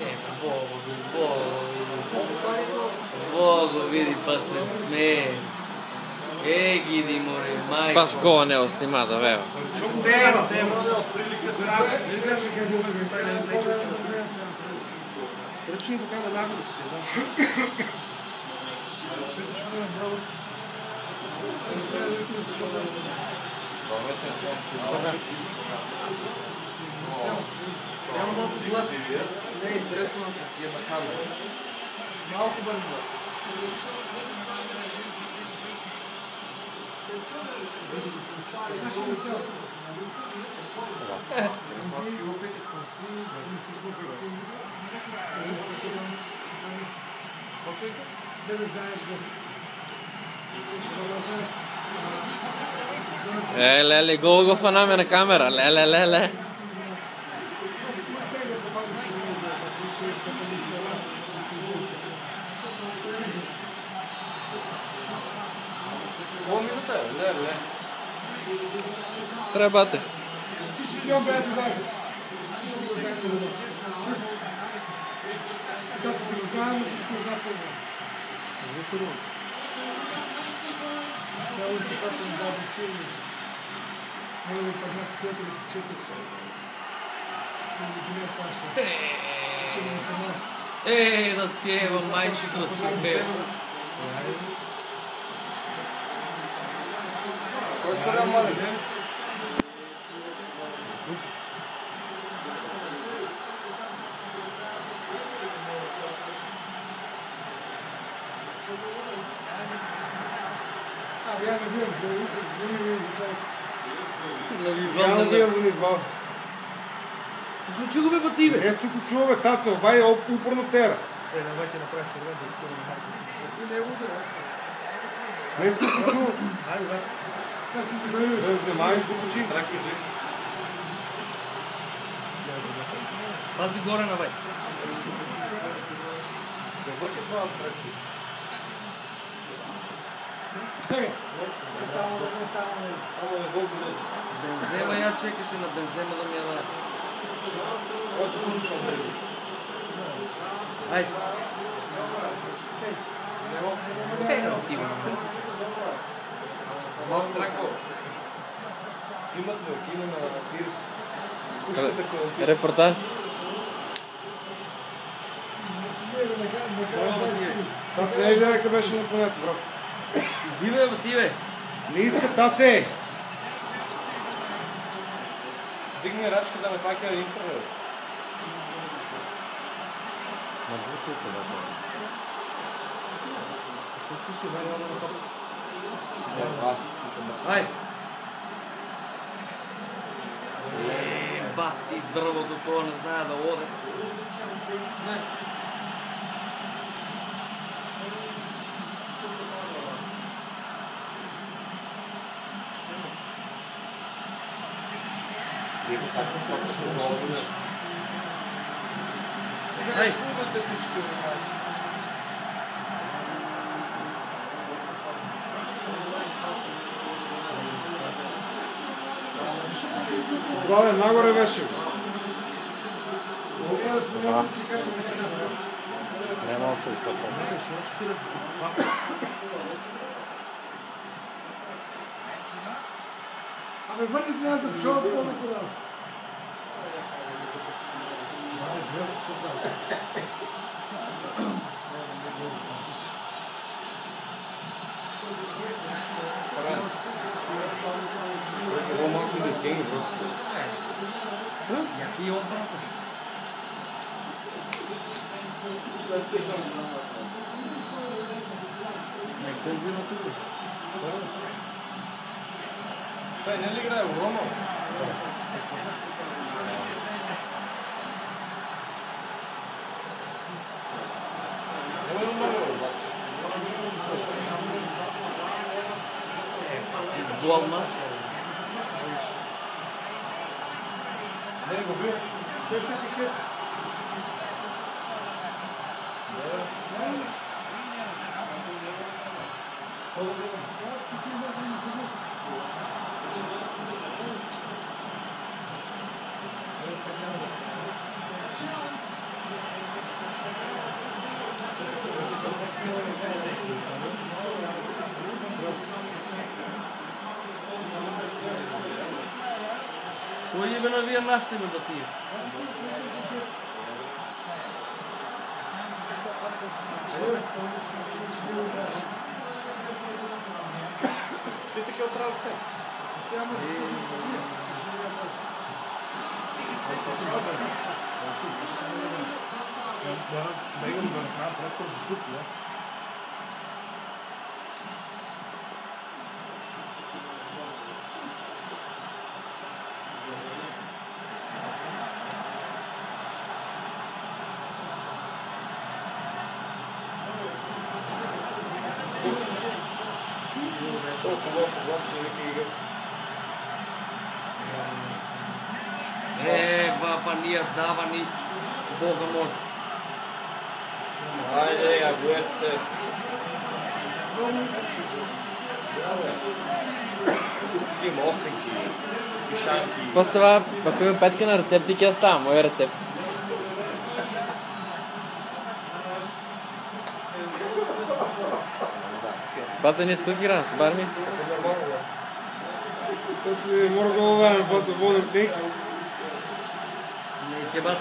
Eh, un poco, un poco, un poco, vedi, il smetto. E chi ti muore mai? Pascone ho stimato, vero? Temo, temo. Trećinu kada nagradište, da? Petiš mi još bravo. Petiš mi još bravo. Няма малко глас. Не е интересно на е камера. Малко бързо глас. Да не знаеш го. E, lele, go, go fa name na kamera, lele, lele. Колко минута е? Не, не. Trebate. Ти ще идем бе тогава. Ти ще го знаеш да Когато ти го знаем, че ще го знаем това. Викторо. Те още така съм задни чили. Evo pa nas prijatelji ti sjetu. Ti ne staša. Ще ми стана. Ej, da ti evo, majčito ti beo. Кой споря мали? А, я не виждам за за за това. Навивал Я не на виждам за нива. Включи го бе по ти бе. Е, сте го чува, бе, таца, обай упорно тера. Е, давайте направят сега да Не сте го чува. Айде, да. Сега ще се говориш. Да, вземай и закучи. Пази горе на бай. Сега. Бензема я чекаше на бензема да ми я даде. Е, ти бе. Малко трако. Имат на Пирс? Reportaž. Таце, ей, гледай къде беше на конето, брат. Избивай бе ти бе. Не иска таце! Дигни рачка да ме фака инфра, бе. Ай. Е, бати дрвото, това не знае да оде. Ай. Това бе, нагоре беше. Nema se to. Абе, върни се назад, шо да било кураж. Е, Яки обрата. Не, той би на тук. Той не ли играе в Рома? Няма ли много, обаче? Главна. Не, го бил. Те So even if we are last in the team. Все-таки он травм Да, да, да, да, просто зашутил, да. Ние давани Бога мой. Ajde, ja, Guerce. Имам оценки, пишанки. После това, ако има петка на рецепти, тя става моя рецепт. Бата ни с играем? С барми? Galvojam pat vodom neki. Не ќе Kebat.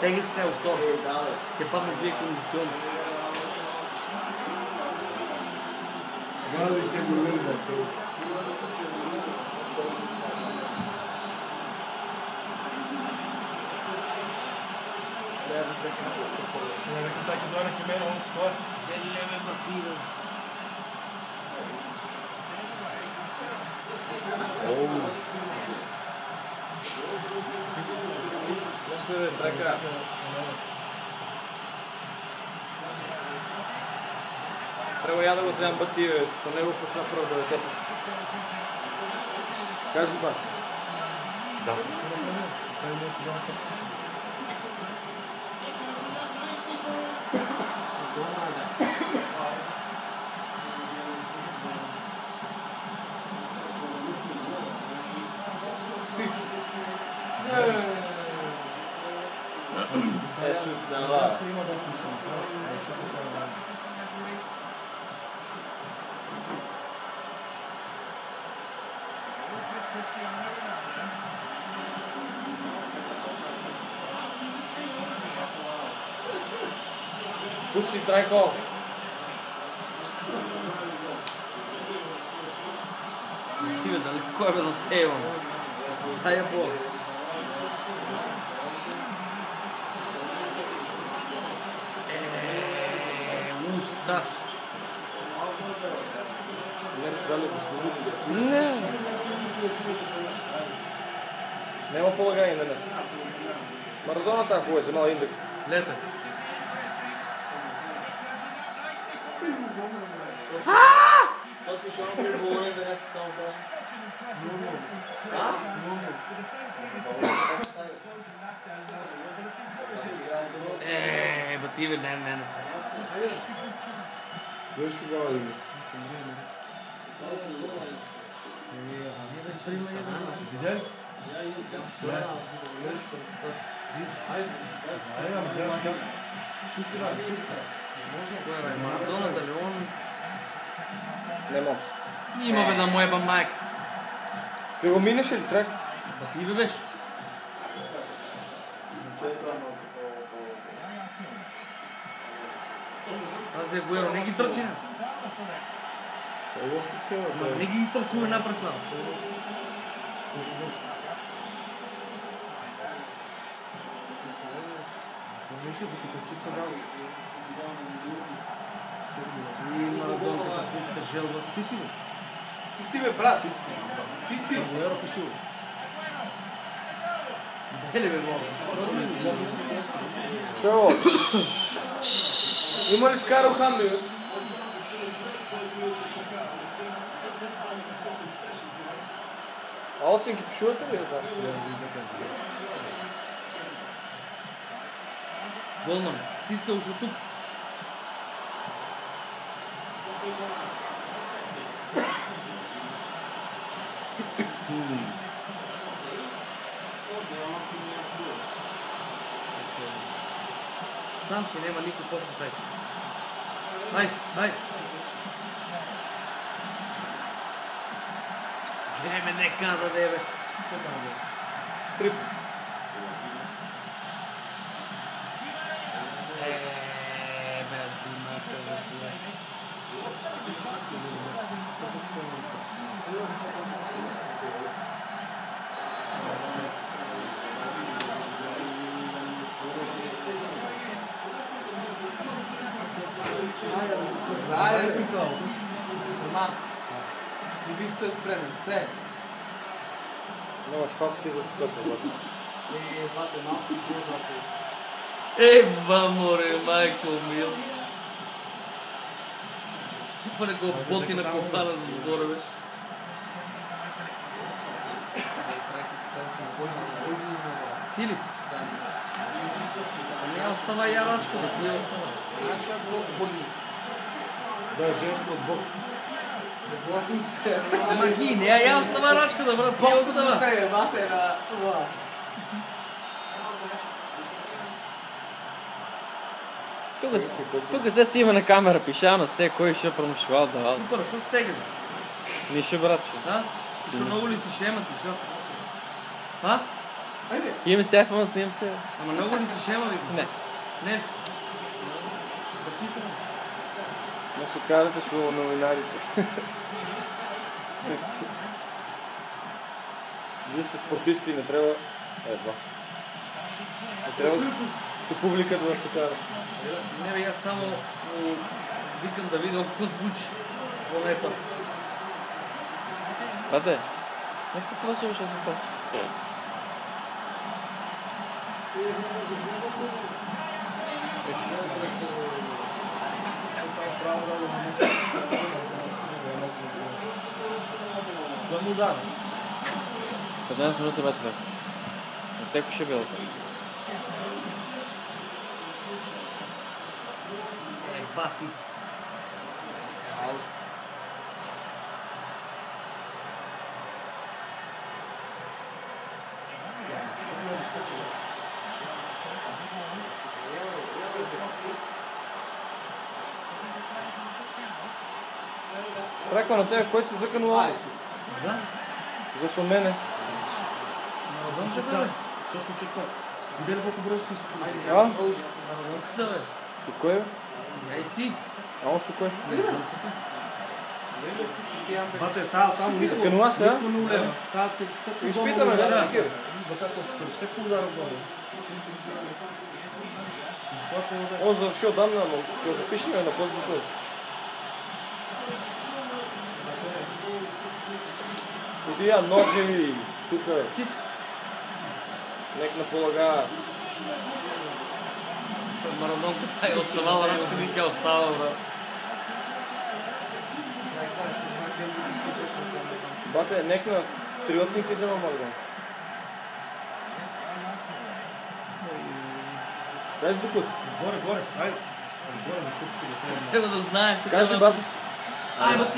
Tegen se auto. Kebat na dvije kondicione. Da para te gledate to? Deve estar aqui que vem, não estou. Ele leva. Oh. Je traka. Treba ja da го вземам бативе, со него почна прво да летете. Кажи баш. Да, Jesus'dan var. Pussy Draco. Gud, den korven Teo. Teon. Heja på! Да слуги. Не. Нема полагање на нас. Марадона тако е земал индекс. Лете. Sad ti što vam prigovorim da nešto samo kažem? Е, бативе, не, не, не се. Još u glavi. Vidjeli? Ajde, vam gledaš kasno. Pušti radi, pušti. Кој бе, Марадона, дали он? Нема. Има бе да му еба майка. Ти го минеш или трак? Бативе беше. Тази е Гуеро, не ги тръчи. не. Ovo se cijelo. Ма не ги изтръчуваме напред само. Нека за като чиста работа. И Марадона, като пуста желба. Ти си ли? Ти си бе, брат. Ти си. Гуеро пиши. Еле бе, Бог. Шо? Има ли скаро ханди? А оценки пишувате ли? Да. Голман, стиска уж от тук. Сам си няма никой после taj. Ай, ай. Еме, нека да не бе. Трип. Е, бе, димака, бе, тия. Айде, Сама. И ви сте спремен. Се. Нямаш факти за посока, бате. Е, бате, малко си бил, бате. Ева, море, майко мил. Не го боти на кофана за сбора, бе. Ти ли? Да. Ами остава ярачка, бе, ти остава. Да, женско от Бог. Ама ги, не, я остава рачка, да брат, Боксът остава. е. Тук, тук се си има на камера, пиша на все, кой ще промушвал давал. Супер, що стегаш? Нищо, братче. А? Що на улица ще имате, що? А? Айде. Имам се iPhone, снимам се. Ама на улица ще има. Не. Не. Да питаме. Но се карате с новинарите. Вие сте спортисти и не трябва... Едва. Не трябва с публиката да се кара. Не бе, аз само му викам да видя какво звучи. По най-път. Бате, не се плаши, ще се плаши. Му дам. 15 минути, бате, така. От всеко ще било това. Е, Траква на тебе, който се заканува Айде. За? за сумене. Нарадонката, бе. Що случи това? Видели колко бързо се изпусна? Айде, А? продължи. Нарадонката, бе. Сукой, бе? Ей ти. А ти си пиян, бе. Бате, тая там никой не улева. Тая се всеко Изпитаме, да, такива. Бата точно, всеко удара горе. Затова по-добре. Он завърши отдавна, но го запишем на този въпрос. И тия ножи, тук, Ти си. нек на полага. Марадонката е оставала рачка, вика е остава, брат. Бате, нек на три оценки взема Магдон. Дай да пус. Горе, горе, айде. Горе, на стъпчка да трябва. Трябва да знаеш така. Кажи, бате. Ай, ма ти